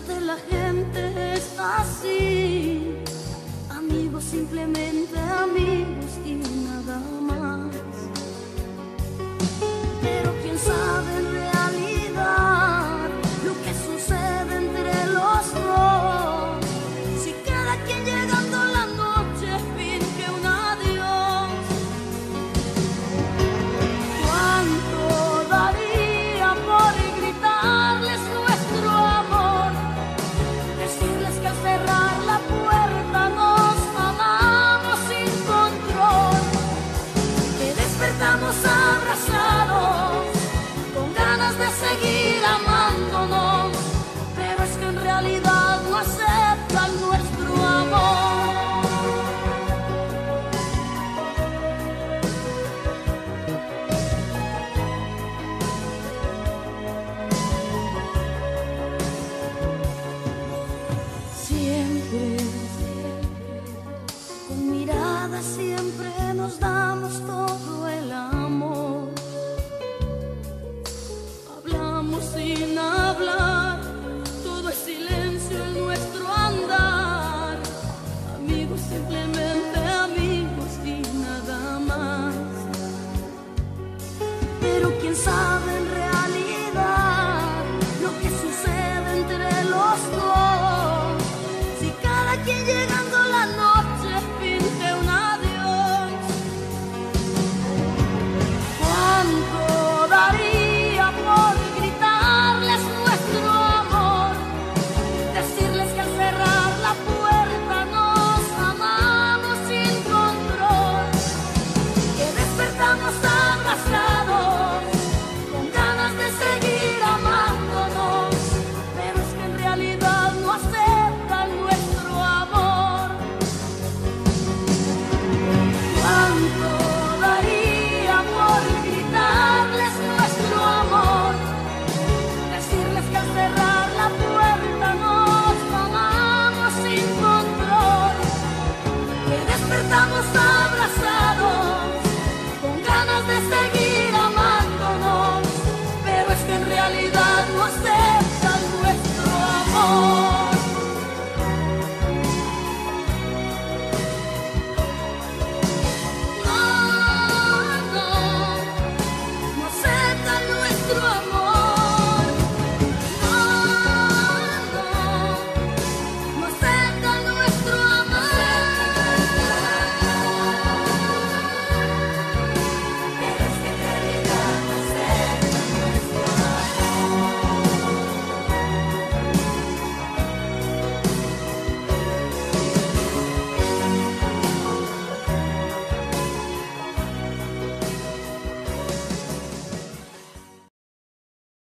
ante la gente, es así. Amigos, simplemente amigos y nada de seguir amándonos. Pero es que en realidad no aceptan nuestro amor. Siempre, con mirada siempre nos damos todo el Pero quién sabe en realidad lo que sucede entre los dos.